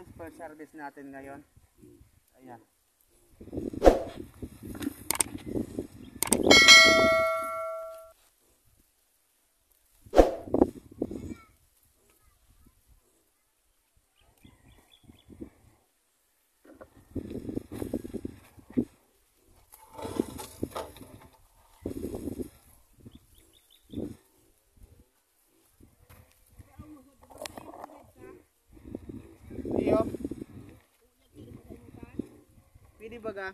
Okay, first service natin ngayon. Ayan. Pwede ba ga?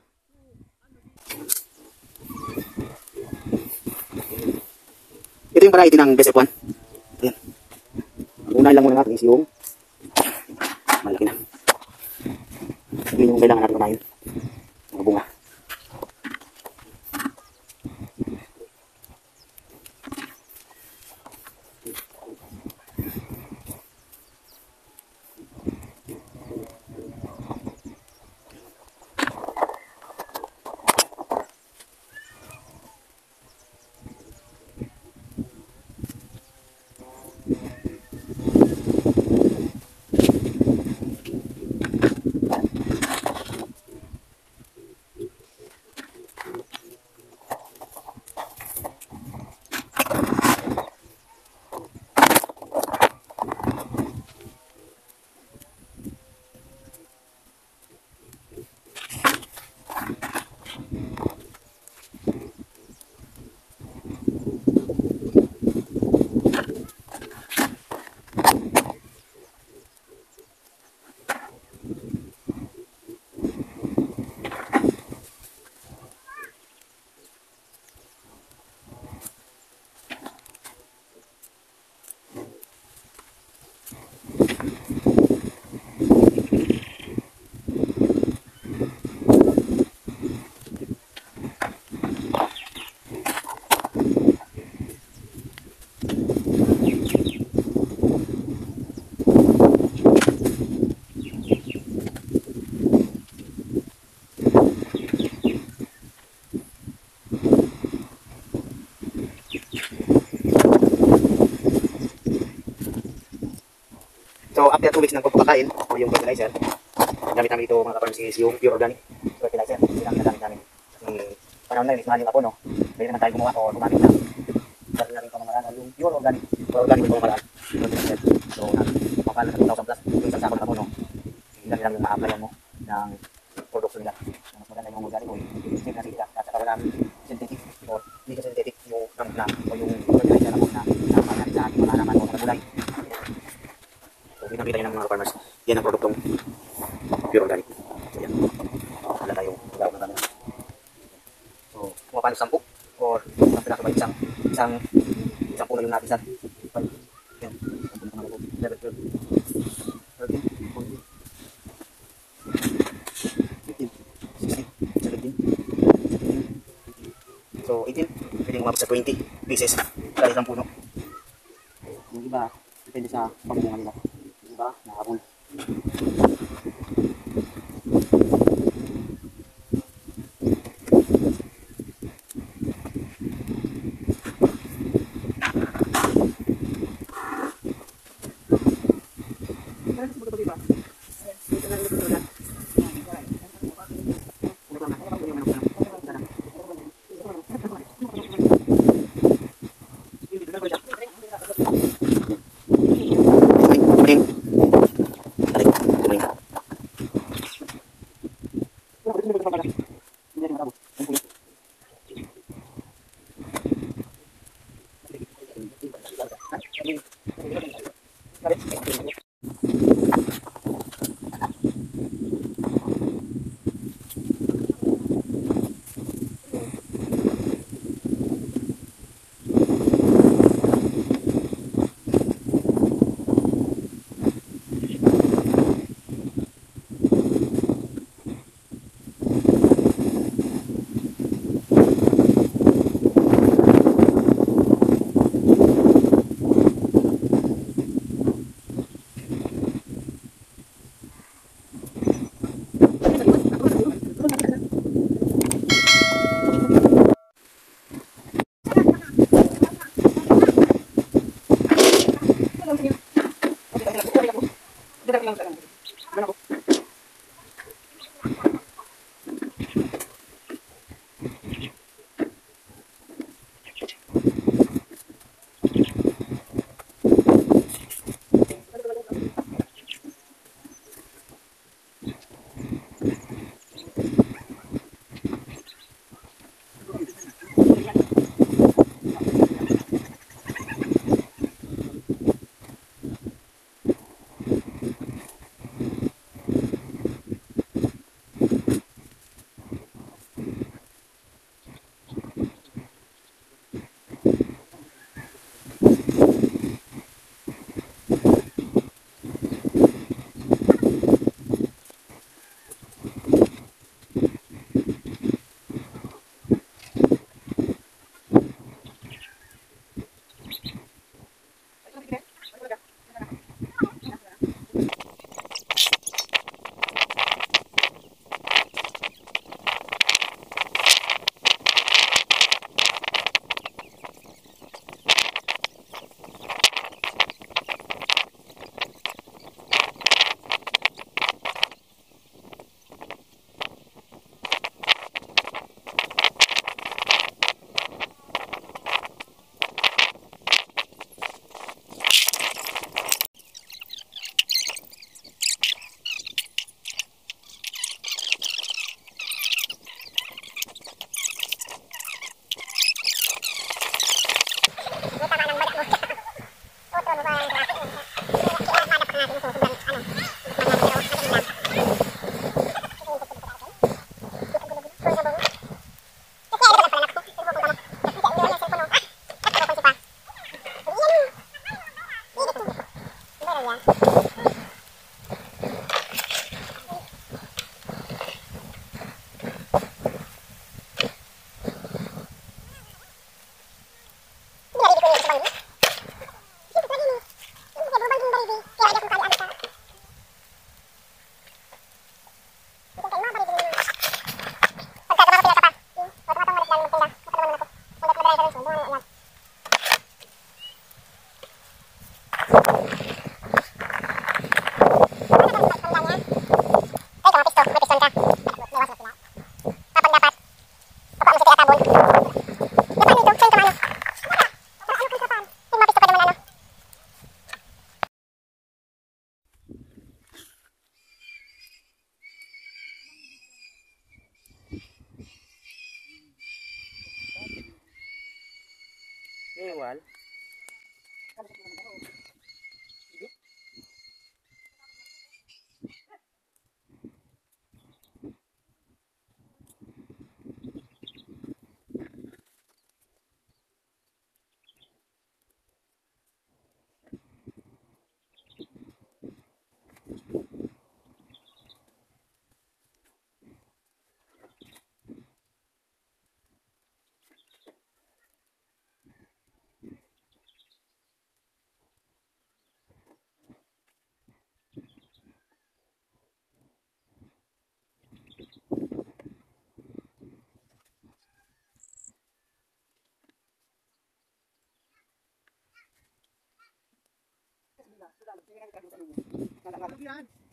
Ito yung variety ng best F1. Ayan. Unahin lang muna natin is yung malaki na. Yun yung kailangan natin kumain. Mga bunga. So, after 2 weeks ng pagpapakain, o yung fertilizer, gamit namin ito mga kaparms yung pure organic fertilizer. Yun ang ginagamit namin. Kasi panahon na yun, is mahal yung abono. Pwede naman tayo gumawa o gumamit ng dati na rin pamamaraan o yung pure organic or organic yung pamamaraan. So, mapal na 2,000 plus yung isang sako ng abono. Hindi lang yung ma-applyan mo ng production nila. So, mas maganda yung organic o yung safe na sila. At saka walang synthetic o hindi ka synthetic yung na, o yung fertilizer na na na na sa ating mga halaman o mga gulay. So, pinakita yun ng mga farmers. Yan ang produktong pure organic. So, yan. Wala tayong gawin ng camera. Kung paano sampu or ba isang isang isang puno yung natin sa yan. Sampu na mga level 12. 13, 14, 15, 16, 17, 18. So, 18, pwedeng umabot sa 20 pieces kada isang puno. Yung iba, depende sa pamunga nila. Yung iba. Kumain, 何つってんの? actual Sudah, sudah, sudah.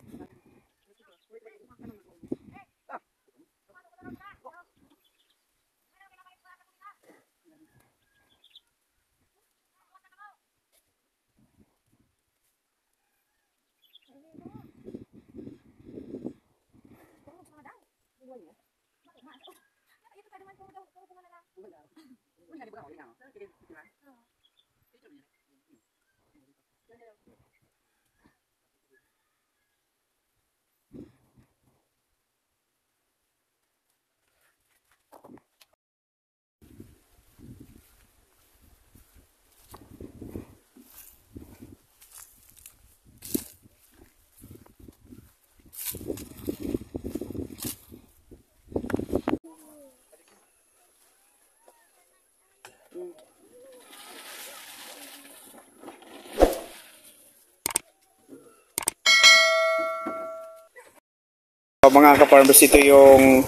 So, mga ka-farmers, ito yung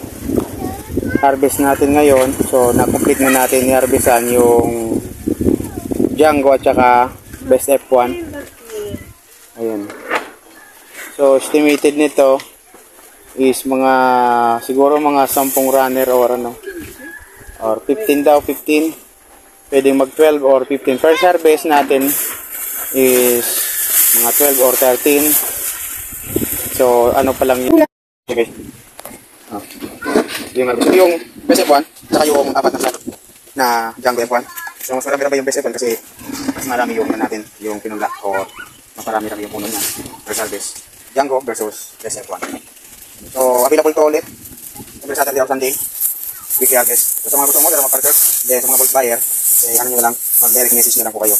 harvest natin ngayon. So, na-complete na natin ni-harvestan yung Django at saka Best F1. Ayan. So, estimated nito is mga, siguro mga 10 runner or ano, or 15 daw, 15. Pwedeng mag 12 or 15. First harvest natin is mga 12 or 13. So, ano pa lang yun. Okay. Oh. Yung, yung best F1, saka yung apat na slot na Django F1. So, mas marami-rami yung best F1 kasi mas marami yung ano natin, yung pinula o mas marami-rami yung puno niya. First harvest. Django versus best F1. So, available to ulit. Every Saturday or Sunday. Weekly harvest. So, sa mga gusto mo, dala mag-partner. Sa mga bulk buyer, eh, ano nyo lang, mag-direct message nyo lang po kayo.